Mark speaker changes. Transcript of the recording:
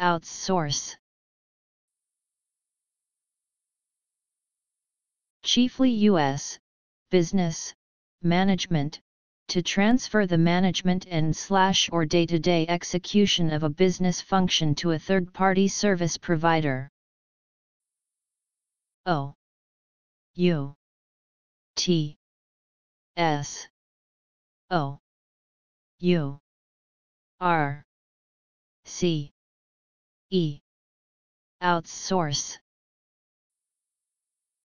Speaker 1: outsource. Chiefly U.S. business management to transfer the management and slash or day-to-day execution of a business function to a third-party service provider. O U T S O U R C E. Outsource